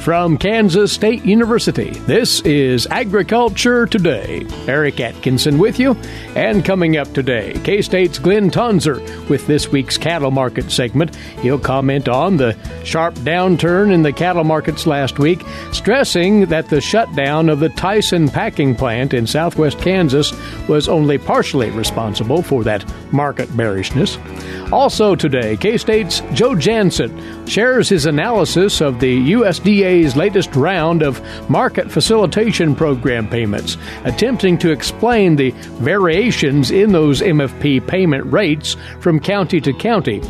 From Kansas State University, this is Agriculture Today. Eric Atkinson with you. And coming up today, K State's Glynn Tonsor with this week's cattle market segment. He'll comment on the sharp downturn in the cattle markets last week, stressing that the shutdown of the Tyson packing plant in southwest Kansas was only partially responsible for that market bearishness. Also today, K State's Joe Janzen shares his analysis of the USDA's latest round of market facilitation program payments, attempting to explain the variations in those MFP payment rates from county to county.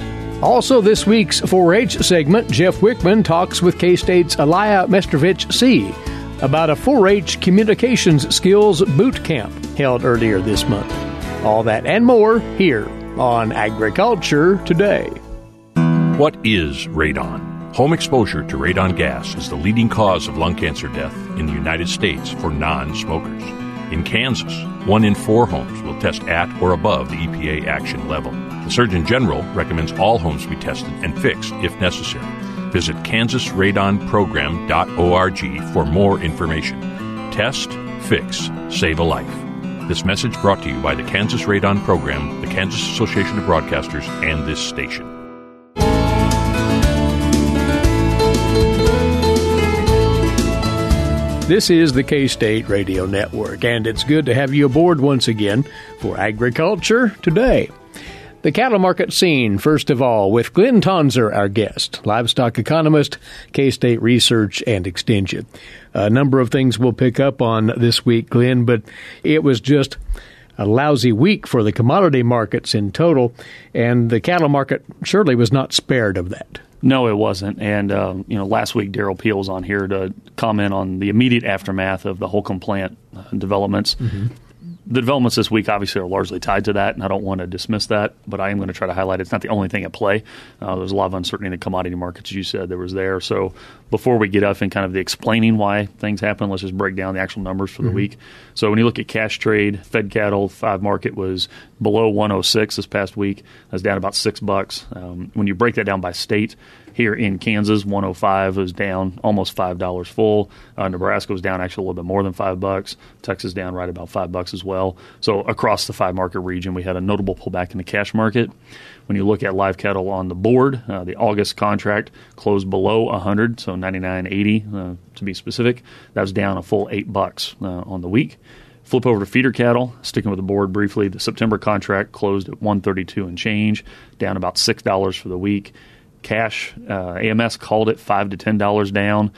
Also, this week's 4 H segment, Jeff Wickman talks with K State's Aliah Mestrovich-Seay about a 4 H communications skills boot camp held earlier this month. All that and more here on Agriculture Today. What is radon? Home exposure to radon gas is the leading cause of lung cancer death in the United States for non smokers. In Kansas, one in four homes will test at or above the EPA action level. The Surgeon General recommends all homes be tested and fixed if necessary. Visit kansasradonprogram.org for more information. Test, fix, save a life. This message brought to you by the Kansas Radon Program, the Kansas Association of Broadcasters, and this station. This is the K State Radio Network, and it's good to have you aboard once again for Agriculture Today. The cattle market scene, first of all, with Glynn Tonsor, our guest, livestock economist, K State Research and Extension. A number of things we'll pick up on this week, Glynn, but it was just a lousy week for the commodity markets in total, and the cattle market surely was not spared of that. No, it wasn't. And um, you know, last week Derrell Peel was on here to comment on the immediate aftermath of the Holcomb plant uh, developments. Mm-hmm the developments this week obviously are largely tied to that, and I don't want to dismiss that, but I am going to try to highlight it's not the only thing at play. Uh, there's a lot of uncertainty in the commodity markets, as you said, there was there. So before we get up in kind of the explaining why things happen, let's just break down the actual numbers for mm-hmm. the week. So when you look at cash trade, Fed cattle five market was below 106 this past week. That's down about six bucks. Um, when you break that down by state, here in Kansas, 105 was down almost five dollars full. Uh, Nebraska was down actually a little bit more than five bucks. Texas down right about five bucks as well. So across the five market region, we had a notable pullback in the cash market. When you look at live cattle on the board, uh, the August contract closed below 100, so 99.80 uh, to be specific. That was down a full eight bucks uh, on the week. Flip over to feeder cattle, sticking with the board briefly. The September contract closed at 132 and change, down about six dollars for the week cash. Uh, AMS called it five to ten dollars down.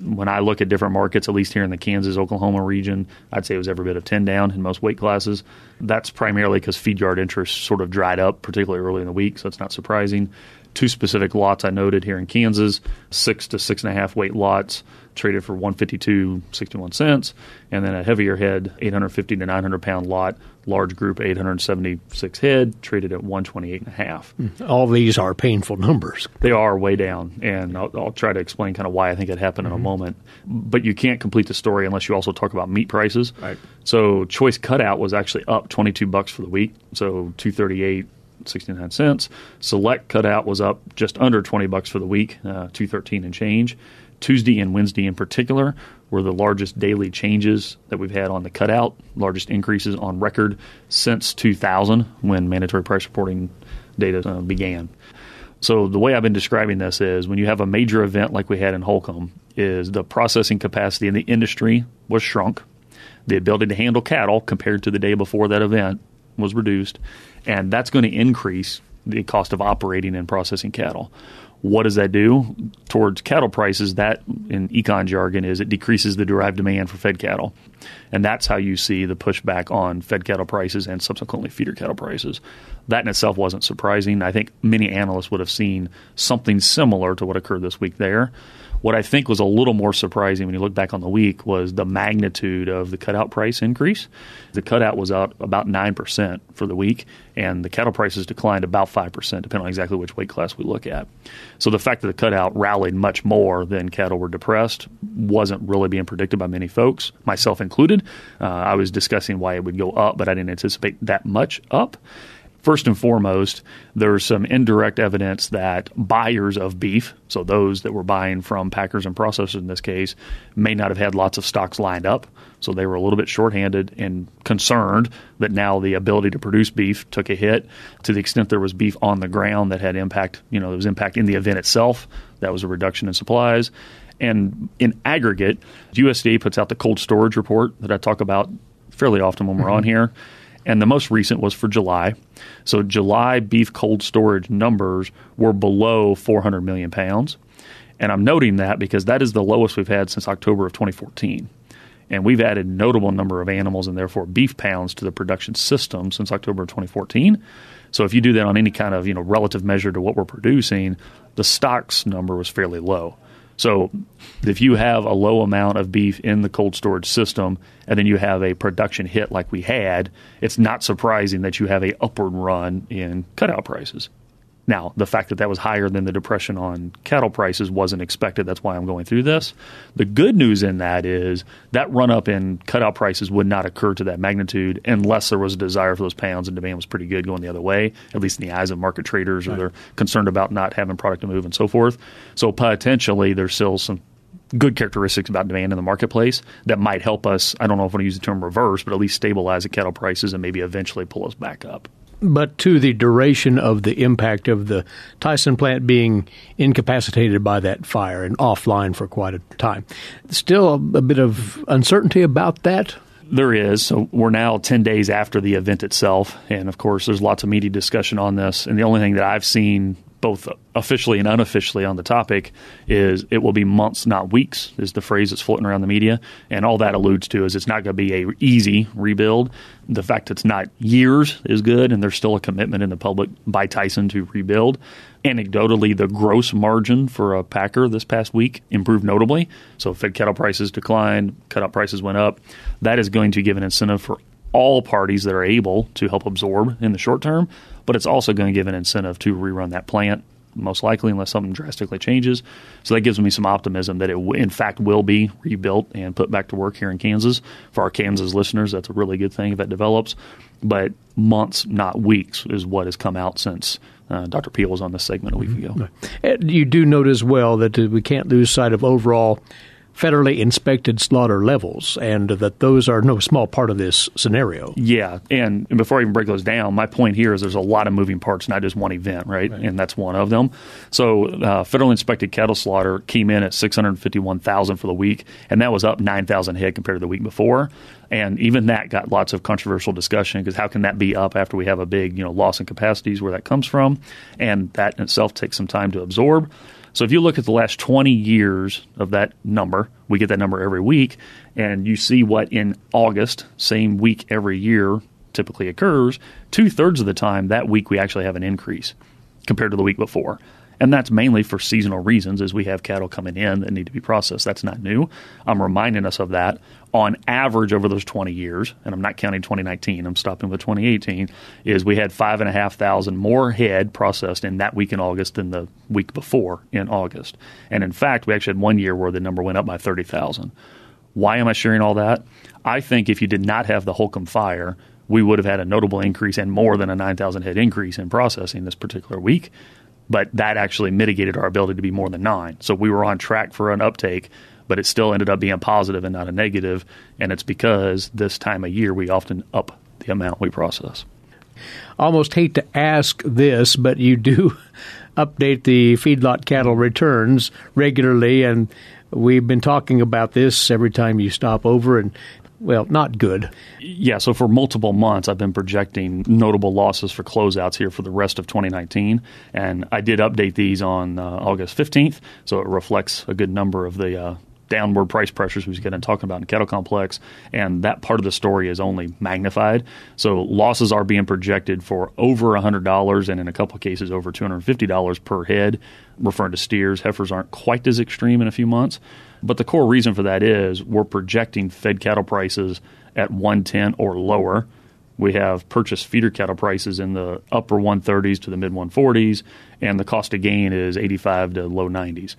When I look at different markets, at least here in the Kansas Oklahoma region, I'd say it was every bit of ten down in most weight classes. That's primarily because feed yard interest sort of dried up, particularly early in the week, so it's not surprising. Two specific lots I noted here in Kansas, six to six and a half weight lots traded for 152.61 cents, and then a heavier head, 850 to 900 pound lot, large group, 876 head, traded at 128 and a half. Hmm. All these are painful numbers. They are way down, and I'll, I'll try to explain kind of why I think it happened mm-hmm. in a mm-hmm. moment. But you can't complete the story unless you also talk about meat prices. Right. So choice cutout was actually up 22 bucks for the week, so 238 69 cents. Select cutout was up just under 20 bucks for the week, uh, 213 and change. Tuesday and Wednesday in particular were the largest daily changes that we've had on the cutout, largest increases on record since 2000 when mandatory price reporting data uh, began. So the way I've been describing this is when you have a major event like we had in Holcomb is the processing capacity in the industry was shrunk. The ability to handle cattle compared to the day before that event was reduced, and that's going to increase the cost of operating and processing cattle. What does that do towards cattle prices? That, in econ jargon, is it decreases the derived demand for fed cattle. And that's how you see the pushback on fed cattle prices and subsequently feeder cattle prices. That in itself wasn't surprising. I think many analysts would have seen something similar to what occurred this week there. What I think was a little more surprising when you look back on the week was the magnitude of the cutout price increase. The cutout was up about 9% for the week, and the cattle prices declined about 5%, depending on exactly which weight class we look at. So the fact that the cutout rallied much more than cattle were depressed wasn't really being predicted by many folks, myself included. Uh, I was discussing why it would go up, but I didn't anticipate that much up First and foremost, there's some indirect evidence that buyers of beef, so those that were buying from packers and processors in this case, may not have had lots of stocks lined up. So they were a little bit shorthanded and concerned that now the ability to produce beef took a hit to the extent there was beef on the ground that had impact, you know, there was impact in the event itself. That was a reduction in supplies. And in aggregate, USDA puts out the cold storage report that I talk about fairly often when we're mm-hmm. on here and the most recent was for July. So July beef cold storage numbers were below 400 million pounds. And I'm noting that because that is the lowest we've had since October of 2014. And we've added notable number of animals and therefore beef pounds to the production system since October of 2014. So if you do that on any kind of you know relative measure to what we're producing, the stocks number was fairly low. So if you have a low amount of beef in the cold storage system and then you have a production hit like we had, it's not surprising that you have a upward run in cutout prices. Now, the fact that that was higher than the depression on cattle prices wasn't expected. That's why I'm going through this. The good news in that is that run up in cutout prices would not occur to that magnitude unless there was a desire for those pounds and demand was pretty good going the other way, at least in the eyes of market traders, right. or they're concerned about not having product to move and so forth. So potentially there's still some good characteristics about demand in the marketplace that might help us. I don't know if I want to use the term reverse, but at least stabilize the cattle prices and maybe eventually pull us back up but to the duration of the impact of the Tyson plant being incapacitated by that fire and offline for quite a time. Still a, bit of uncertainty about that. There is. So we're now 10 days after the event itself. And of course, there's lots of media discussion on this. And the only thing that I've seen both officially and unofficially on the topic is it will be months, not weeks, is the phrase that's floating around the media. And all that alludes to is it's not going to be a easy rebuild. The fact it's not years is good, and there's still a commitment in the public by Tyson to rebuild. Anecdotally, the gross margin for a packer this past week improved notably. So fed cattle prices declined, cutout prices went up. That is going to give an incentive for all parties that are able to help absorb in the short term, but it's also going to give an incentive to rerun that plant most likely, unless something drastically changes. So that gives me some optimism that it, in fact, will be rebuilt and put back to work here in Kansas. For our Kansas listeners, that's a really good thing if that develops. But months, not weeks, is what has come out since uh, Dr. Peel was on this segment a week ago. You do note as well that we can't lose sight of overall federally inspected slaughter levels, and that those are no small part of this scenario. Yeah, and, and, before I even break those down, my point here is there's a lot of moving parts, not just one event, right? right. And that's one of them. So, uh, federally inspected cattle slaughter came in at 651,000 for the week, and that was up 9,000 head compared to the week before. And even that got lots of controversial discussion because how can that be up after we have a big, you know, loss in capacities where that comes from? And that in itself takes some time to absorb. So if you look at the last 20 years of that number, we get that number every week, and you see what in August, same week every year, typically occurs, two thirds of the time that week we actually have an increase compared to the week before. And that's mainly for seasonal reasons, as we have cattle coming in that need to be processed. That's not new. I'm reminding us of that. On average, over those 20 years, and I'm not counting 2019, I'm stopping with 2018, is we had five and a half thousand more head processed in that week in August than the week before in August. And in fact, we actually had one year where the number went up by 30,000. Why am I sharing all that? I think if you did not have the Holcomb fire, we would have had a notable increase and more than a 9,000 head increase in processing this particular week but that actually mitigated our ability to be more than nine. So we were on track for an uptake, but it still ended up being positive and not a negative, and it's because this time of year we often up the amount we process. Almost hate to ask this, but you do update the feedlot cattle returns regularly, and we've been talking about this every time you stop over and well, not good. Yeah, so for multiple months, I've been projecting notable losses for closeouts here for the rest of 2019. And I did update these on uh, August 15th, so it reflects a good number of the uh, downward price pressures we've been talking about in cattle complex, and that part of the story is only magnified. So losses are being projected for over $100 and in a couple cases over $250 per head, referring to steers. Heifers aren't quite as extreme in a few months. But the core reason for that is we're projecting fed cattle prices at 110 or lower We have purchased feeder cattle prices in the upper 130s to the mid 140s, and the cost of gain is 85 to low 90s.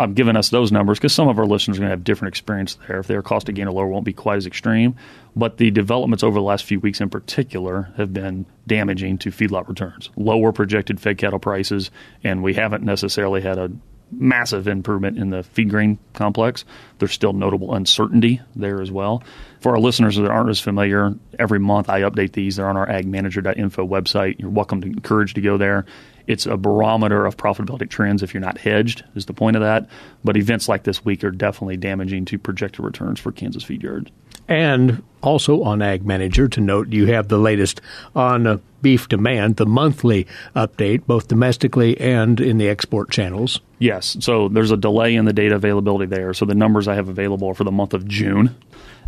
I'm giving us those numbers because some of our listeners are going to have different experience there. If their cost of gain or lower won't be quite as extreme, but the developments over the last few weeks in particular have been damaging to feedlot returns. Lower projected fed cattle prices, and we haven't necessarily had a massive improvement in the feed grain complex. There's still notable uncertainty there as well. For our listeners that aren't as familiar, every month I update these. They're on our agmanager.info website. You're welcome to encourage to go there. It's a barometer of profitability trends if you're not hedged, is the point of that. But events like this week are definitely damaging to projected returns for Kansas feed yards. And also on Ag Manager to note, you have the latest on beef demand, the monthly update, both domestically and in the export channels. Yes. So there's a delay in the data availability there. So the numbers I have available are for the month of June.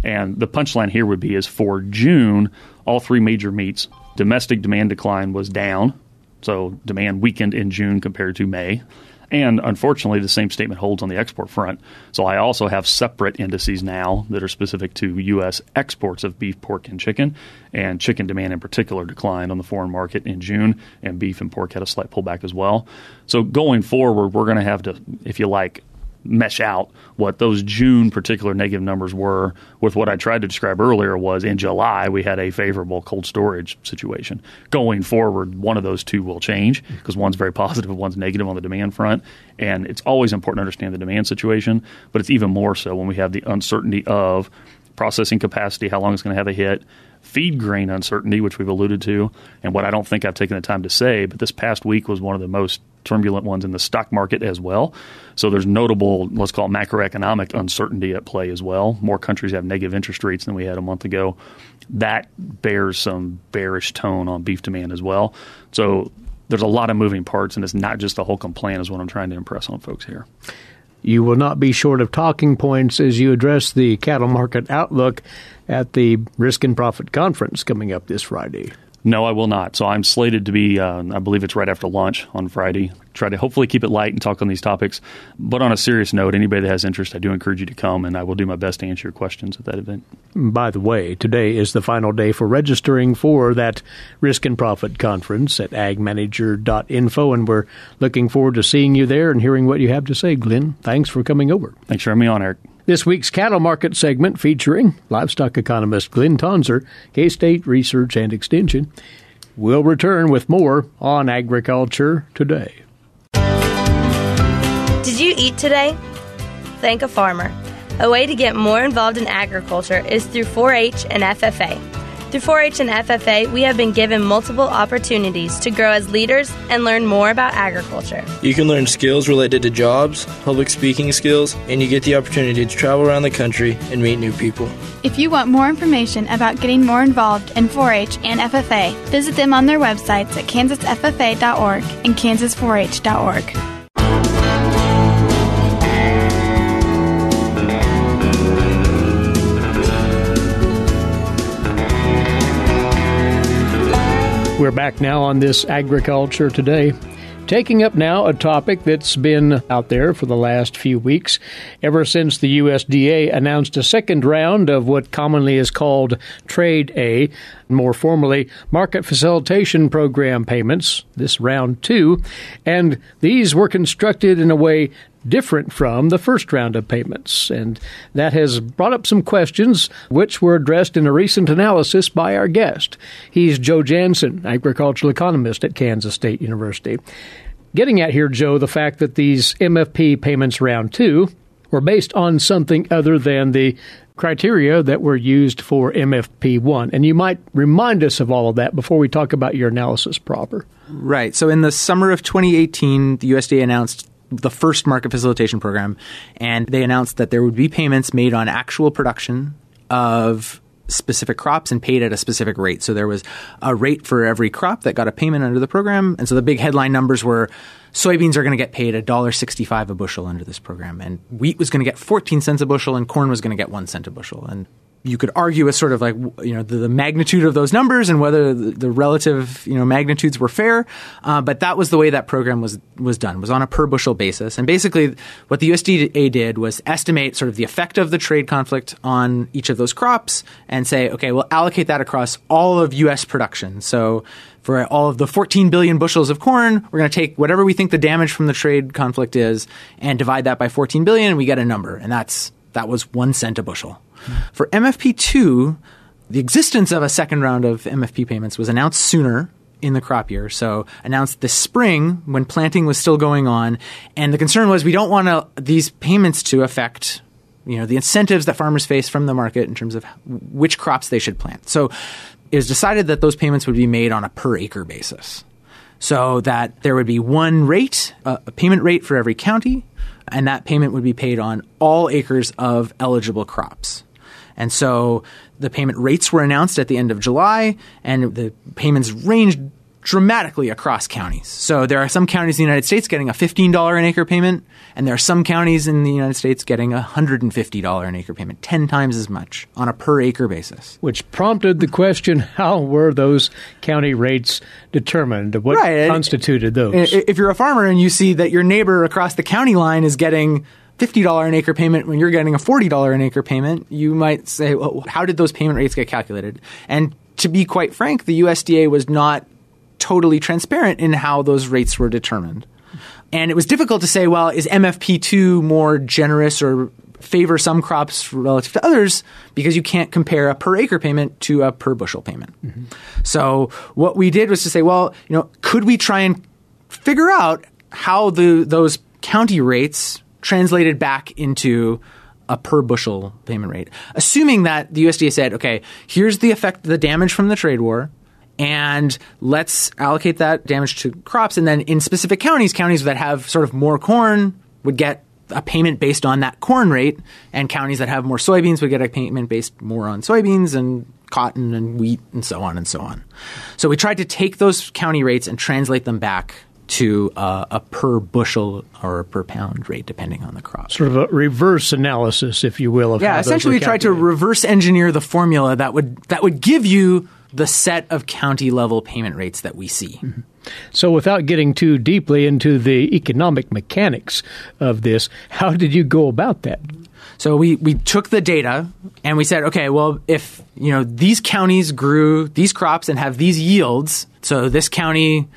And the punchline here would be is for June, all three major meats, domestic demand decline was down so demand weakened in June compared to May. And unfortunately, the same statement holds on the export front. So I also have separate indices now that are specific to U.S. exports of beef, pork, and chicken. And chicken demand in particular declined on the foreign market in June, and beef and pork had a slight pullback as well. So going forward, we're going to have to, if you like, mesh out what those June particular negative numbers were with what I tried to describe earlier was in July we had a favorable cold storage situation. Going forward, one of those two will change because one's very positive and one's negative on the demand front. And it's always important to understand the demand situation, but it's even more so when we have the uncertainty of processing capacity, how long it's going to have a hit, feed grain uncertainty, which we've alluded to, and what I don't think I've taken the time to say, but this past week was one of the most turbulent ones in the stock market as well. So there's notable, let's call it macroeconomic uncertainty at play as well. More countries have negative interest rates than we had a month ago. That bears some bearish tone on beef demand as well. So there's a lot of moving parts, and it's not just the Holcomb plan, is what I'm trying to impress on folks here. You will not be short of talking points as you address the cattle market outlook at the Risk and Profit Conference coming up this Friday. No, I will not. So I'm slated to be, uh, I believe it's right after lunch on Friday. Try to hopefully keep it light and talk on these topics. But on a serious note, anybody that has interest, I do encourage you to come, and I will do my best to answer your questions at that event. By the way, today is the final day for registering for that Risk and Profit Conference at agmanager.info, and we're looking forward to seeing you there and hearing what you have to say, Glynn. Thanks for coming over. Thanks for having me on, Eric. This week's cattle market segment featuring livestock economist Glynn Tonsor, K State Research and Extension. We'll return with more on Agriculture Today. Did you eat today? Thank a farmer. A way to get more involved in agriculture is through 4 H and FFA. Through 4 H and FFA, we have been given multiple opportunities to grow as leaders and learn more about agriculture. You can learn skills related to jobs, public speaking skills, and you get the opportunity to travel around the country and meet new people. If you want more information about getting more involved in 4 H and FFA, visit them on their websites at kansasffa.org and kansas4h.org. We're back now on this Agriculture Today. Taking up now a topic that's been out there for the last few weeks, ever since the USDA announced a second round of what commonly is called Trade Aid, more formally, Market Facilitation Program payments, this round two, and these were constructed in a way different from the first round of payments. And that has brought up some questions which were addressed in a recent analysis by our guest. He's Joe Janzen, agricultural economist at Kansas State University. Getting at here, Joe, the fact that these MFP payments round two were based on something other than the criteria that were used for MFP1. And you might remind us of all of that before we talk about your analysis proper. Right. So in the summer of 2018, the USDA announced the first market facilitation program, and they announced that there would be payments made on actual production of specific crops and paid at a specific rate. So there was a rate for every crop that got a payment under the program. And so the big headline numbers were soybeans are going to get paid $1.65 a bushel under this program, and wheat was going to get 14 cents a bushel, and corn was going to get 1 cent a bushel. And you could argue with sort of like you know the, the magnitude of those numbers and whether the, the relative you know magnitudes were fair. Uh, but that was the way that program was was done was on a per bushel basis. And basically, what the USDA did was estimate sort of the effect of the trade conflict on each of those crops and say, okay, we'll allocate that across all of U.S. production. So for all of the 14 billion bushels of corn, we're going to take whatever we think the damage from the trade conflict is and divide that by 14 billion, and we get a number, and that's that was one cent a bushel. For MFP2, the existence of a second round of MFP payments was announced sooner in the crop year. So announced this spring when planting was still going on. And the concern was we don't want to, these payments to affect you know the incentives that farmers face from the market in terms of which crops they should plant. So it was decided that those payments would be made on a per acre basis. So that there would be one rate, a payment rate for every county, and that payment would be paid on all acres of eligible crops. And so the payment rates were announced at the end of July, and the payments ranged dramatically across counties. So there are some counties in the United States getting a $15 an acre payment, and there are some counties in the United States getting a $150 an acre payment, 10 times as much on a per acre basis. Which prompted the question how were those county rates determined? What Right. constituted those? If you're a farmer and you see that your neighbor across the county line is getting $50 an acre payment when you're getting a $40 an acre payment, you might say, well, how did those payment rates get calculated? And to be quite frank, the USDA was not totally transparent in how those rates were determined. And it was difficult to say, well, is MFP2 more generous or favor some crops relative to others because you can't compare a per acre payment to a per bushel payment. Mm-hmm. So what we did was to say, well, you know, could we try and figure out how the those county rates translated back into a per bushel payment rate, assuming that the USDA said, okay, here's the effect, the damage from the trade war, and let's allocate that damage to crops. And then in specific counties, counties that have sort of more corn would get a payment based on that corn rate, and counties that have more soybeans would get a payment based more on soybeans and cotton and wheat and so on and so on. So we tried to take those county rates and translate them back to uh, a per bushel or a per pound rate, depending on the crop. sort of a reverse analysis, if you will. Of Yeah, essentially, we tried to reverse engineer the formula that would that would give you the set of county level payment rates that we see. So, without getting too deeply into the economic mechanics of this, how did you go about that? So we, we took the data and we said, okay, well, if you know these counties grew these crops and have these yields, so this county,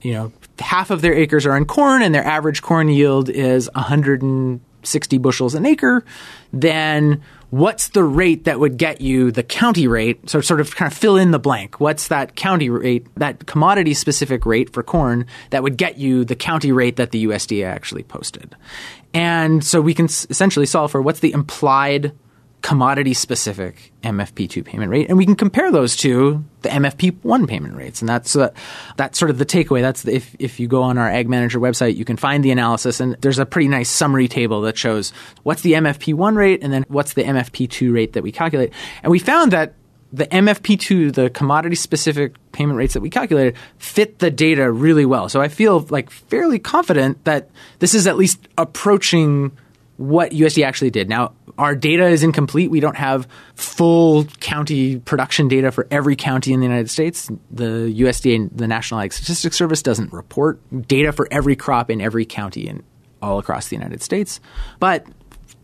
you know, half of their acres are in corn and their average corn yield is 160 bushels an acre, then what's the rate that would get you the county rate? So sort of kind of fill in the blank. What's that county rate, that commodity specific rate for corn that would get you the county rate that the USDA actually posted? And so we can essentially solve for what's the implied commodity specific MFP2 payment rate, and we can compare those to the MFP1 payment rates. And that's uh, that's sort of the takeaway. That's the, if if you go on our Ag Manager website, you can find the analysis, and there's a pretty nice summary table that shows what's the MFP1 rate and then what's the MFP2 rate that we calculate. And we found that the MFP2, the commodity specific payment rates that we calculated, fit the data really well. So I feel like fairly confident that this is at least approaching what USD actually did. Now, our data is incomplete. We don't have full county production data for every county in the United States. The USDA, the National Ag Statistics Service, doesn't report data for every crop in every county in all across the United States. But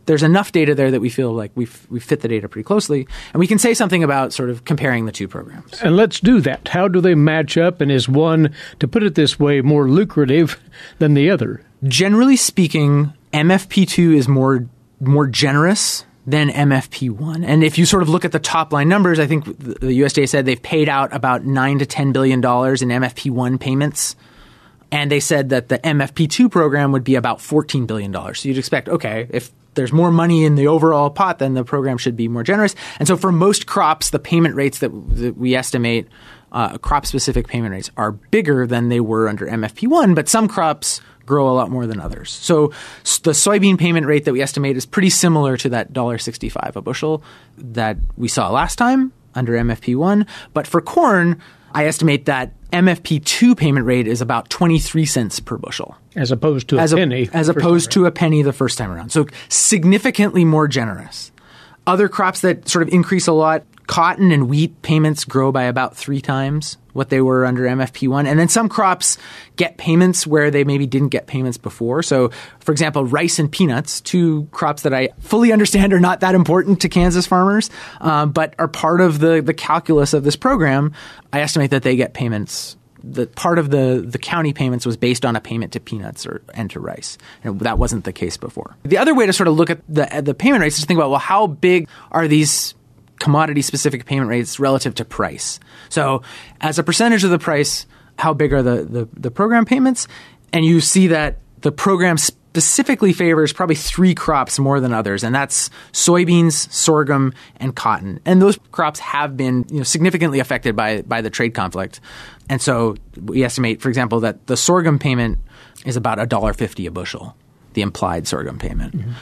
there's enough data there that we feel like we've, we fit the data pretty closely. And we can say something about sort of comparing the two programs. And let's do that. How do they match up? And is one, to put it this way, more lucrative than the other? generally speaking, MFP2 is more more generous than MFP1. And if you sort of look at the top line numbers, I think the USDA said they've paid out about 9 to 10 billion dollars in MFP1 payments. And they said that the MFP2 program would be about 14 billion dollars. So you'd expect, okay, if there's more money in the overall pot, then the program should be more generous. And so for most crops, the payment rates that, that we estimate, uh, crop specific payment rates, are bigger than they were under MFP1, but some crops grow a lot more than others. So the soybean payment rate that we estimate is pretty similar to that $1.65 a bushel that we saw last time under MFP1. But for corn, I estimate that MFP2 payment rate is about 23 cents per bushel As opposed to a as, a- penny. as opposed to a penny the first time around. So significantly more generous. Other crops that sort of increase a lot cotton and wheat payments grow by about three times what they were under MFP1. And then some crops get payments where they maybe didn't get payments before. So, for example, rice and peanuts, two crops that I fully understand are not that important to Kansas farmers, um, but are part of the, the calculus of this program. I estimate that they get payments the part of the, the county payments was based on a payment to peanuts or and to rice. And that wasn't the case before. The other way to sort of look at the the payment rates is to think about well, how big are these commodity specific payment rates relative to price? So as a percentage of the price, how big are the, the, the program payments? And you see that the program specifically favors probably three crops more than others, and that's soybeans, sorghum, and cotton. And those crops have been you know, significantly affected by, by the trade conflict. And so we estimate, for example, that the sorghum payment is about $1.50 a bushel, the implied sorghum payment. Mm-hmm.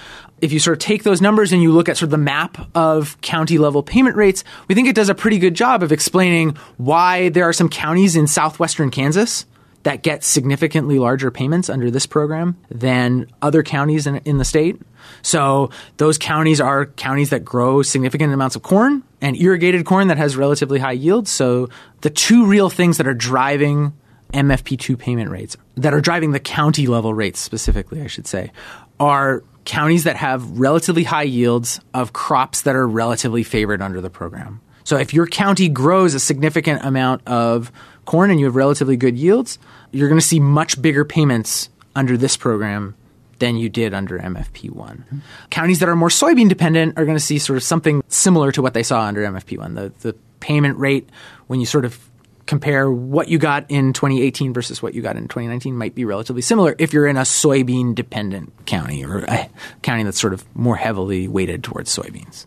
If you sort of take those numbers and you look at sort of the map of county level payment rates, we think it does a pretty good job of explaining why there are some counties in southwestern Kansas that get significantly larger payments under this program than other counties in, in, the state. So those counties are counties that grow significant amounts of corn and irrigated corn that has relatively high yields. So the two real things that are driving MFP2 payment rates, that are driving the county level rates specifically, I should say, are counties that have relatively high yields of crops that are relatively favored under the program. So if your county grows a significant amount of corn and you have relatively good yields, you're going to see much bigger payments under this program than you did under MFP1. Mm-hmm. Counties that are more soybean dependent are going to see sort of something similar to what they saw under MFP1. The, the payment rate, when you sort of compare what you got in 2018 versus what you got in 2019 might be relatively similar if you're in a soybean dependent county or a county that's sort of more heavily weighted towards soybeans.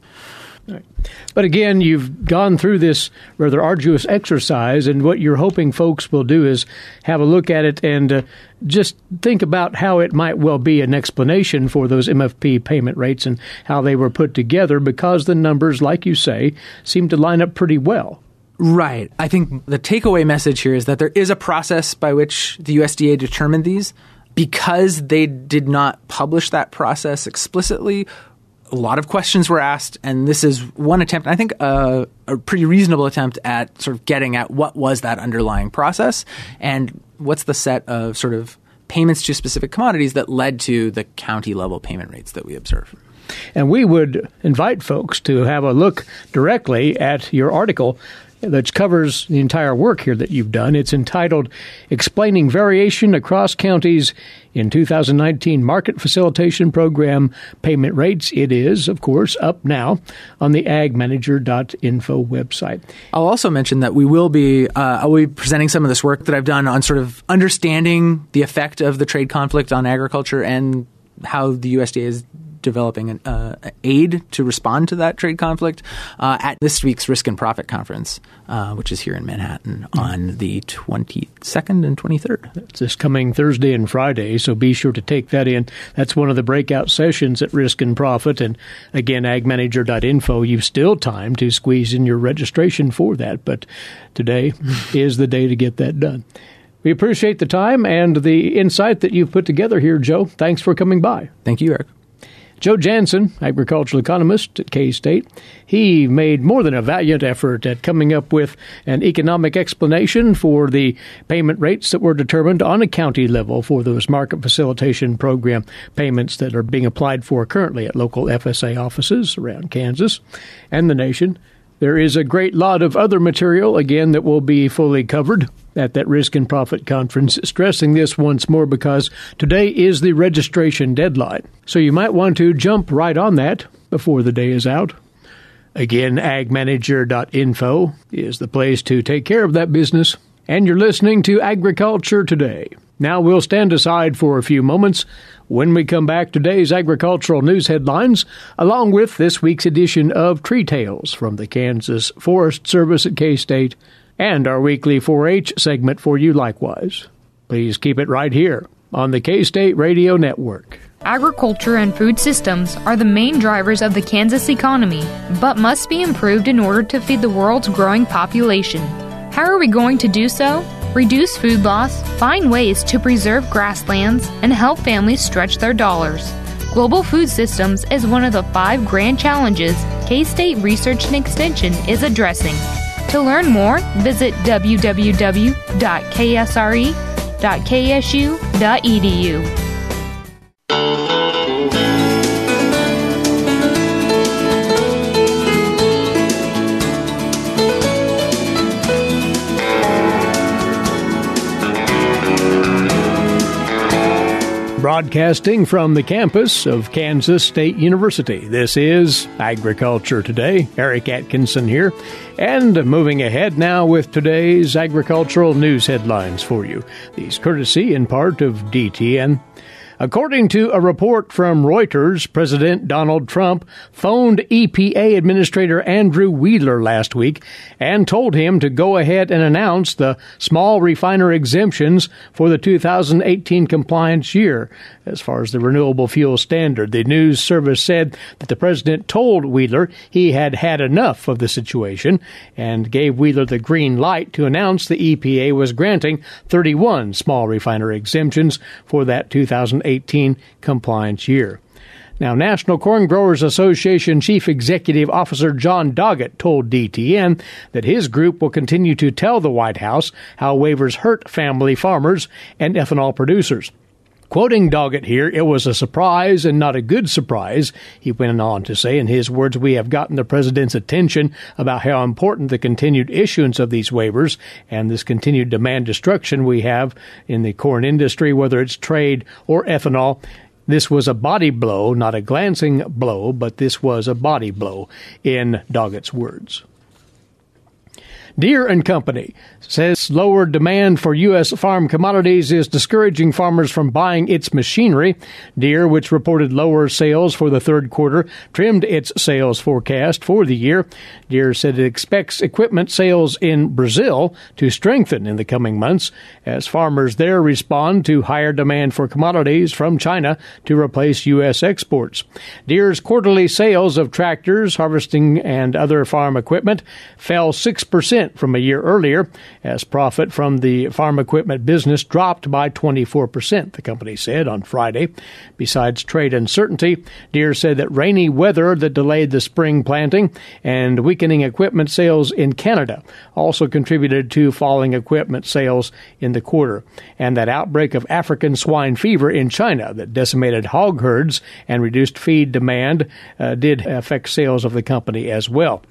Right. But again, you've gone through this rather arduous exercise, and what you're hoping folks will do is have a look at it and uh, just think about how it might well be an explanation for those MFP payment rates and how they were put together because the numbers, like you say, seem to line up pretty well. Right. I think the takeaway message here is that there is a process by which the USDA determined these. Because they did not publish that process explicitly, a lot of questions were asked, and this is one attempt, I think a pretty reasonable attempt at sort of getting at what was that underlying process and what's the set of sort of payments to specific commodities that led to the county level payment rates that we observe. And we would invite folks to have a look directly at your article that covers the entire work here that you've done. It's entitled Explaining Variation Across Counties in 2019 Market Facilitation Program Payment Rates. It is, of course, up now on the agmanager.info website. I'll also mention that we will be uh, I will be presenting some of this work that I've done on sort of understanding the effect of the trade conflict on agriculture and how the USDA is developing an uh, aid to respond to that trade conflict uh, at this week's Risk and Profit Conference, uh, which is here in Manhattan on the 22nd and 23rd. It's this coming Thursday and Friday, so be sure to take that in. That's one of the breakout sessions at Risk and Profit. And again, agmanager.info, you've still time to squeeze in your registration for that, but today is the day to get that done. We appreciate the time and the insight that you've put together here, Joe. Thanks for coming by. Thank you, Eric. Joe Janzen, agricultural economist at K State, he made more than a valiant effort at coming up with an economic explanation for the payment rates that were determined on a county level for those market facilitation program payments that are being applied for currently at local FSA offices around Kansas and the nation. There is a great lot of other material, again, that will be fully covered at that Risk and Profit conference, stressing this once more because today is the registration deadline. So you might want to jump right on that before the day is out. Again, agmanager.info is the place to take care of that business. And you're listening to Agriculture Today. Now we'll stand aside for a few moments. When we come back, today's agricultural news headlines, along with this week's edition of Tree Tales from the Kansas Forest Service at K State and our weekly 4 H segment for you likewise. Please keep it right here on the K State Radio Network. Agriculture and food systems are the main drivers of the Kansas economy, but must be improved in order to feed the world's growing population. How are we going to do so? Reduce food loss, find ways to preserve grasslands, and help families stretch their dollars. Global food systems is one of the five grand challenges K State Research and Extension is addressing. To learn more, visit www.ksre.ksu.edu. Broadcasting from the campus of Kansas State University. This is Agriculture Today. Eric Atkinson here. And moving ahead now with today's agricultural news headlines for you. These courtesy in part of DTN. According to a report from Reuters, President Donald Trump phoned EPA Administrator Andrew Wheeler last week and told him to go ahead and announce the small refiner exemptions for the 2018 compliance year as far as the renewable fuel standard. The news service said that the president told Wheeler he had had enough of the situation and gave Wheeler the green light to announce the EPA was granting 31 small refiner exemptions for that 2018 2018 compliance year. Now, National Corn Growers Association Chief Executive Officer Jon Doggett told DTN that his group will continue to tell the White House how waivers hurt family farmers and ethanol producers. Quoting Doggett here, it was a surprise and not a good surprise, he went on to say. In his words, we have gotten the president's attention about how important the continued issuance of these waivers and this continued demand destruction we have in the corn industry, whether it's trade or ethanol. This was a body blow, not a glancing blow, but this was a body blow, in Doggett's words. Deere and Company says lower demand for U.S. farm commodities is discouraging farmers from buying its machinery. Deere, which reported lower sales for the third quarter, trimmed its sales forecast for the year. Deere said it expects equipment sales in Brazil to strengthen in the coming months as farmers there respond to higher demand for commodities from China to replace U.S. exports. Deere's quarterly sales of tractors, harvesting, and other farm equipment fell 6% from a year earlier, as profit from the farm equipment business dropped by 24%, the company said on Friday. Besides trade uncertainty, Deere said that rainy weather that delayed the spring planting and weakening equipment sales in Canada also contributed to falling equipment sales in the quarter, and that outbreak of African swine fever in China that decimated hog herds and reduced feed demand uh, did affect sales of the company as well.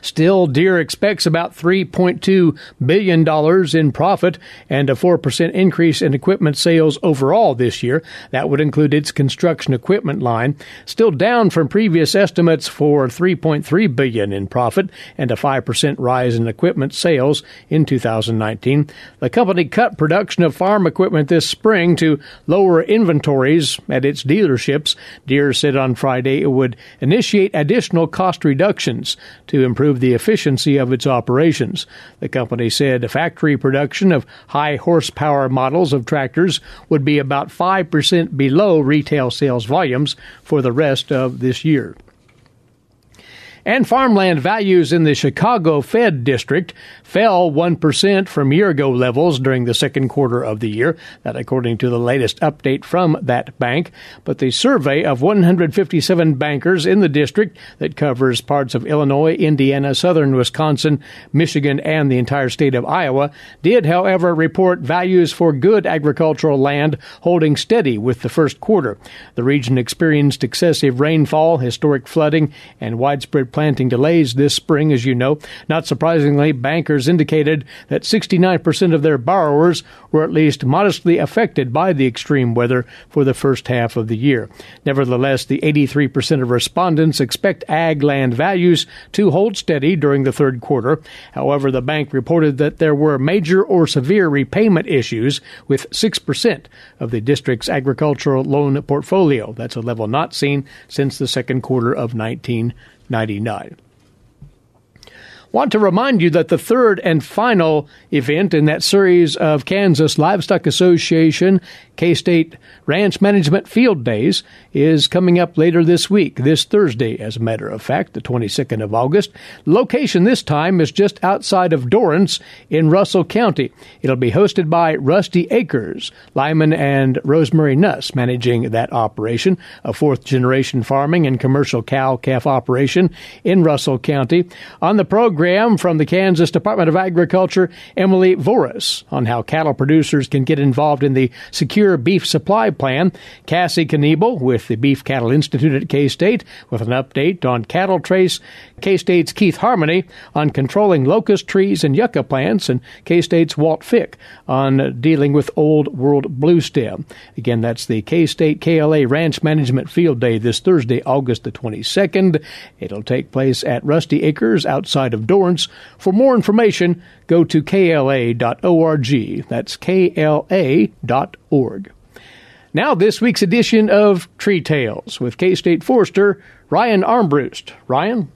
Still, Deere expects about $3.2 billion in profit and a 4% increase in equipment sales overall this year. That would include its construction equipment line, still down from previous estimates for 3.3 billion in profit and a 5% rise in equipment sales in 2019. The company cut production of farm equipment this spring to lower inventories at its dealerships. Deere said on Friday it would initiate additional cost reductions to improve the efficiency of its operations. The company said factory production of high horsepower models of tractors would be about 5% below retail sales volumes for the rest of this year. And farmland values in the Chicago Fed district fell 1% from year ago levels during the second quarter of the year. That according to the latest update from that bank. But the survey of 157 bankers in the district that covers parts of Illinois, Indiana, southern Wisconsin, Michigan, and the entire state of Iowa did, however, report values for good agricultural land holding steady with the first quarter. The region experienced excessive rainfall, historic flooding, and widespread planting delays this spring, as you know. Not surprisingly, bankers indicated that 69% of their borrowers were at least modestly affected by the extreme weather for the first half of the year. Nevertheless, the 83% of respondents expect ag land values to hold steady during the third quarter. However, the bank reported that there were major or severe repayment issues with 6% of the district's agricultural loan portfolio. That's a level not seen since the second quarter of 19 99. Want to remind you that the third and final event in that series of Kansas Livestock Association K State Ranch Management Field Days is coming up later this week, this Thursday, as a matter of fact, the 22nd of August. Location this time is just outside of Dorrance in Russell County. It'll be hosted by Rusty Acres, Lyman and Rosemary Nuss managing that operation, a fourth generation farming and commercial cow calf operation in Russell County. On the program from the Kansas Department of Agriculture, Emily Voris on how cattle producers can get involved in the secure beef supply plan. Cassie Kniebel with the Beef Cattle Institute at K State with an update on cattle trace. K State's Keith Harmoney on controlling locust trees and yucca plants, and K State's Walt Fick on dealing with old world blue stem. Again, that's the K State KLA Ranch Management Field Day this Thursday, August the 22nd. It'll take place at Rusty Acres outside of For more information, go to kla.org. That's kla.org. Now, this week's edition of Tree Tales with K State Forester Ryan Armbruster. Ryan?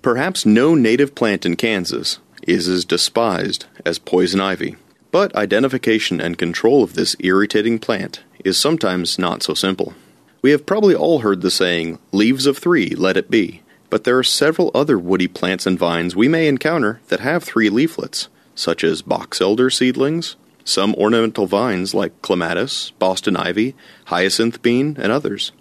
Perhaps no native plant in Kansas is as despised as poison ivy, but identification and control of this irritating plant is sometimes not so simple. We have probably all heard the saying, leaves of three, let it be, but there are several other woody plants and vines we may encounter that have three leaflets, such as box elder seedlings, some ornamental vines like clematis, Boston ivy, hyacinth bean, and others.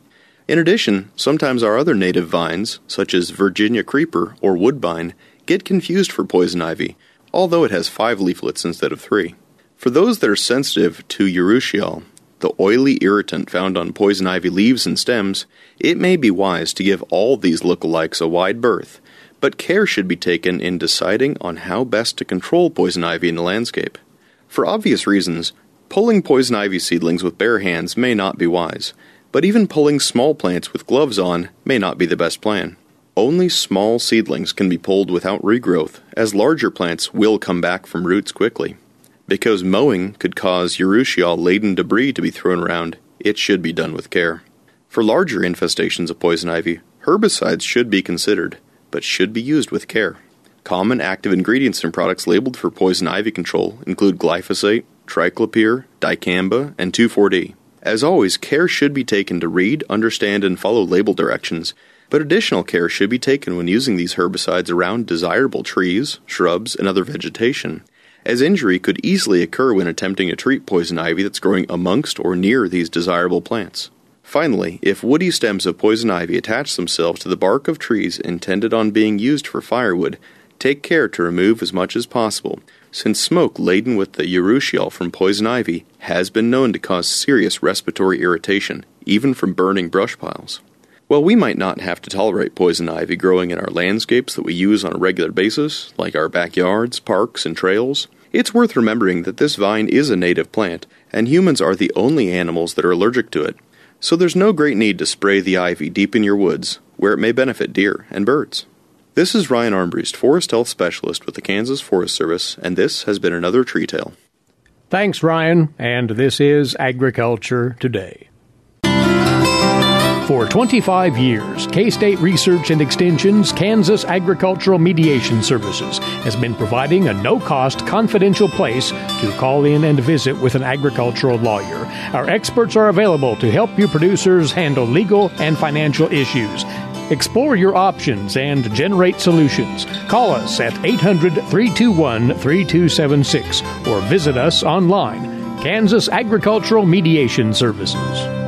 In addition, sometimes our other native vines, such as Virginia creeper or woodbine, get confused for poison ivy, although it has five leaflets instead of three. For those that are sensitive to urushiol, the oily irritant found on poison ivy leaves and stems, it may be wise to give all these lookalikes a wide berth, but care should be taken in deciding on how best to control poison ivy in the landscape. For obvious reasons, pulling poison ivy seedlings with bare hands may not be wise, but even pulling small plants with gloves on may not be the best plan. Only small seedlings can be pulled without regrowth, as larger plants will come back from roots quickly. Because mowing could cause urushiol laden debris to be thrown around, it should be done with care. For larger infestations of poison ivy, herbicides should be considered, but should be used with care. Common active ingredients in products labeled for poison ivy control include glyphosate, triclopyr, dicamba, and 2,4-D. As always, care should be taken to read, understand, and follow label directions, but additional care should be taken when using these herbicides around desirable trees, shrubs, and other vegetation, as injury could easily occur when attempting to treat poison ivy that's growing amongst or near these desirable plants. Finally, if woody stems of poison ivy attach themselves to the bark of trees intended on being used for firewood, take care to remove as much as possible, since smoke laden with the urushiol from poison ivy has been known to cause serious respiratory irritation, even from burning brush piles. While we might not have to tolerate poison ivy growing in our landscapes that we use on a regular basis, like our backyards, parks, and trails, it's worth remembering that this vine is a native plant, and humans are the only animals that are allergic to it. So there's no great need to spray the ivy deep in your woods, where it may benefit deer and birds. This is Ryan Armbrust, Forest Health Specialist with the Kansas Forest Service, and this has been another Tree Tale. Thanks, Ryan, and this is Agriculture Today. For 25 years, K State Research and Extension's Kansas Agricultural Mediation Services has been providing a no cost, confidential place to call in and visit with an agricultural lawyer. Our experts are available to help you producers handle legal and financial issues. Explore your options and generate solutions. Call us at 800 321 3276 or visit us online. Kansas Agricultural Mediation Services.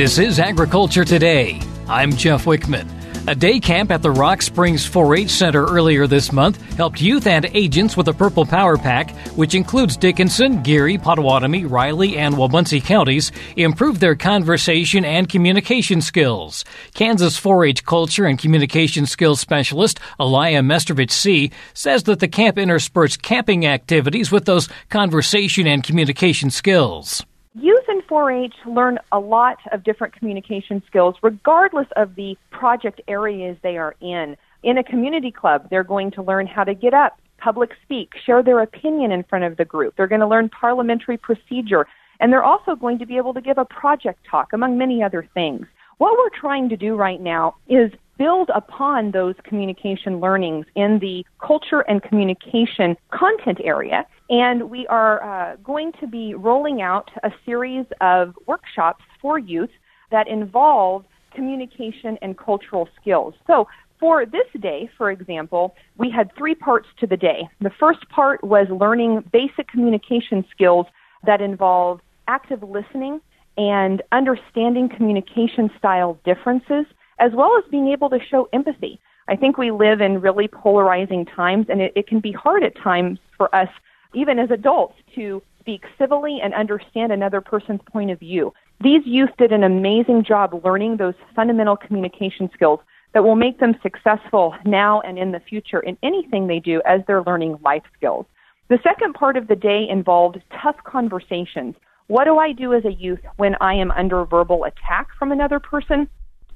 This is Agriculture Today. I'm Jeff Wichman. A day camp at the Rock Springs 4 H Center earlier this month helped youth and agents with a Purple Power Pack, which includes Dickinson, Geary, Pottawatomie, Riley, and Wabaunsee counties, improve their conversation and communication skills. Kansas 4 H culture and communication skills specialist Aliah Mestrovich-Seay says that the camp intersperts camping activities with those conversation and communication skills. Youth in 4 H learn a lot of different communication skills, regardless of the project areas they are in. In a community club, they're going to learn how to get up, public speak, share their opinion in front of the group. They're going to learn parliamentary procedure, and they're also going to be able to give a project talk, among many other things. What we're trying to do right now is build upon those communication learnings in the culture and communication content area. And we are uh, going to be rolling out a series of workshops for youth that involve communication and cultural skills. So, for this day, for example, we had three parts to the day. The first part was learning basic communication skills that involve active listening and understanding communication style differences, as well as being able to show empathy. I think we live in really polarizing times, and it, it can be hard at times for us, even as adults, to speak civilly and understand another person's point of view. These youth did an amazing job learning those fundamental communication skills that will make them successful now and in the future in anything they do as they're learning life skills. The second part of the day involved tough conversations. What do I do as a youth when I am under verbal attack from another person?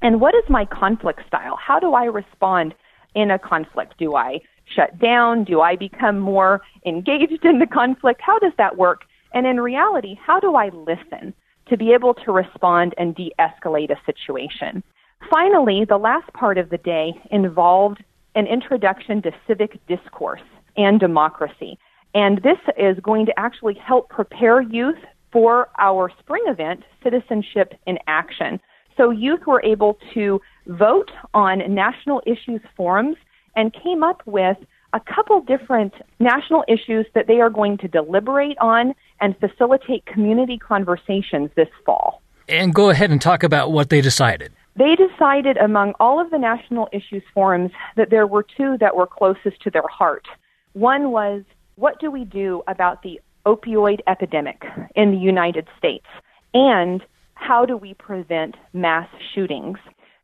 And what is my conflict style? How do I respond in a conflict? Do I shut down? Do I become more engaged in the conflict? How does that work? And in reality, how do I listen to be able to respond and de escalate a situation? Finally, the last part of the day involved an introduction to civic discourse and democracy. And this is going to actually help prepare youth for our spring event, Citizenship in Action. So youth were able to vote on national issues forums and came up with a couple different national issues that they are going to deliberate on and facilitate community conversations this fall. And go ahead and talk about what they decided. They decided among all of the national issues forums that there were two that were closest to their heart. One was what do we do about the opioid epidemic in the United States? And how do we prevent mass shootings?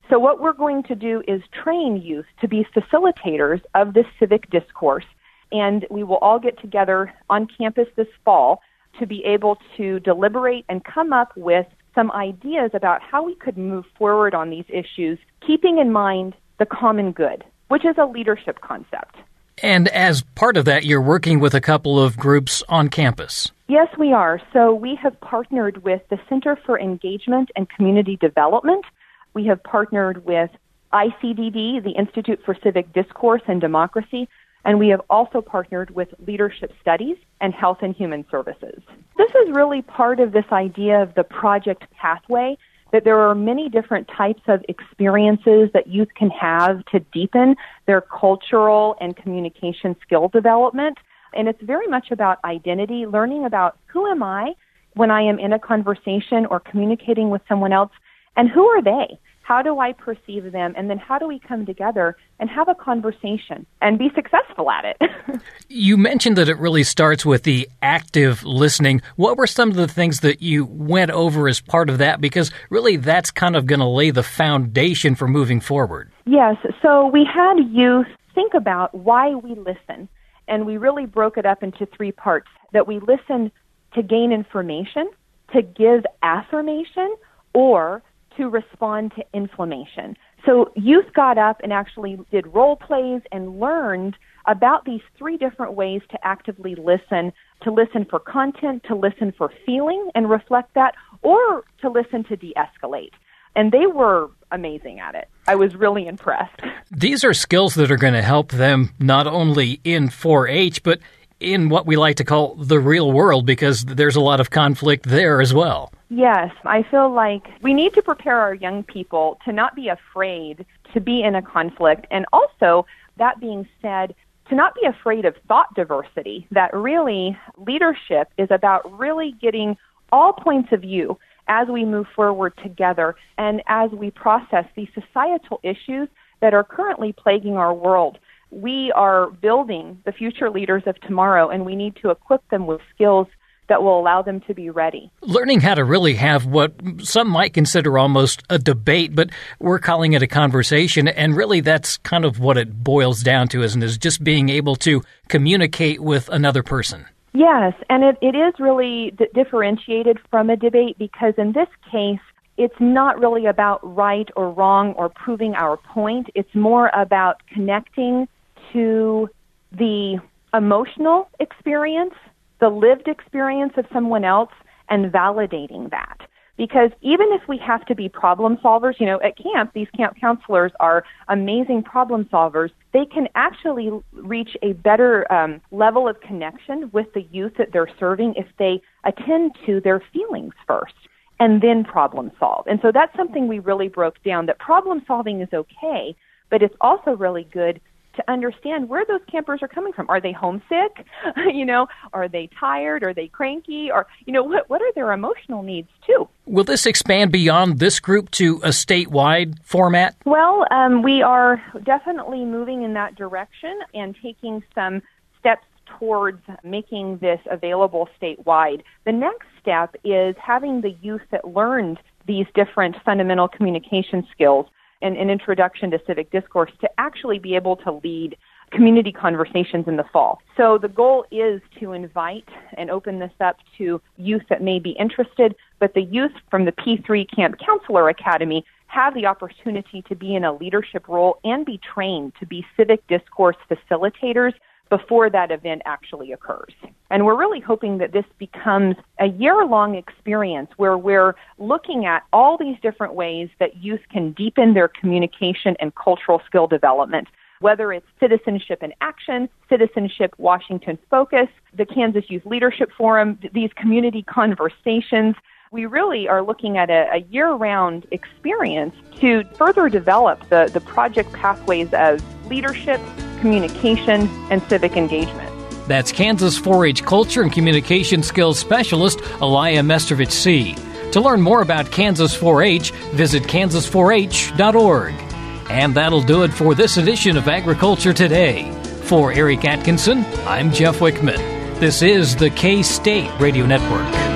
So, what we're going to do is train youth to be facilitators of this civic discourse, and we will all get together on campus this fall to be able to deliberate and come up with some ideas about how we could move forward on these issues, keeping in mind the common good, which is a leadership concept. And as part of that, you're working with a couple of groups on campus. Yes, we are. So we have partnered with the Center for Engagement and Community Development. We have partnered with ICDD, the Institute for Civic Discourse and Democracy, and we have also partnered with Leadership Studies and Health and Human Services. This is really part of this idea of the project pathway that there are many different types of experiences that youth can have to deepen their cultural and communication skill development. And it's very much about identity, learning about who am I when I am in a conversation or communicating with someone else, and who are they? How do I perceive them? And then how do we come together and have a conversation and be successful at it? you mentioned that it really starts with the active listening. What were some of the things that you went over as part of that? Because really that's kind of going to lay the foundation for moving forward. Yes. So we had youth think about why we listen. And we really broke it up into three parts that we listen to gain information, to give affirmation, or to respond to inflammation. So youth got up and actually did role plays and learned about these three different ways to actively listen, to listen for content, to listen for feeling and reflect that, or to listen to de-escalate. And they were amazing at it. I was really impressed. These are skills that are going to help them not only in 4-H, but in what we like to call the real world because there's a lot of conflict there as well. Yes, I feel like we need to prepare our young people to not be afraid to be in a conflict. And also, that being said, to not be afraid of thought diversity, that really leadership is about really getting all points of view as we move forward together and as we process these societal issues that are currently plaguing our world. We are building the future leaders of tomorrow, and we need to equip them with skills that will allow them to be ready. Learning how to really have what some might consider almost a debate, but we're calling it a conversation, and really that's kind of what it boils down to, isn't it? Is just being able to communicate with another person. Yes, and it, it is really d- differentiated from a debate because in this case, it's not really about right or wrong or proving our point. It's more about connecting to the emotional experience, the lived experience of someone else, and validating that. Because even if we have to be problem solvers, you know, at camp, these camp counselors are amazing problem solvers. They can actually reach a better um, level of connection with the youth that they're serving if they attend to their feelings first and then problem solve. And so that's something we really broke down that problem solving is okay, but it's also really good to understand where those campers are coming from. Are they homesick? you know, are they tired? Are they cranky? Or you know, what what are their emotional needs too? Will this expand beyond this group to a statewide format? Well, um, we are definitely moving in that direction and taking some steps towards making this available statewide. The next step is having the youth that learned these different fundamental communication skills and an introduction to civic discourse to actually be able to lead community conversations in the fall. So the goal is to invite and open this up to youth that may be interested, but the youth from the P3 Camp Counselor Academy have the opportunity to be in a leadership role and be trained to be civic discourse facilitators before that event actually occurs. And we're really hoping that this becomes a year long experience where we're looking at all these different ways that youth can deepen their communication and cultural skill development. Whether it's citizenship in action, citizenship Washington focus, the Kansas Youth Leadership Forum, these community conversations, we really are looking at a, a year round experience to further develop the, the project pathways of leadership, communication, and civic engagement. That's Kansas 4 H Culture and Communication Skills Specialist Aliah Mestrovich-Seay. To learn more about Kansas 4 H, visit kansas4h.org. And that'll do it for this edition of Agriculture Today. For Eric Atkinson, I'm Jeff Wichman. This is the K State Radio Network.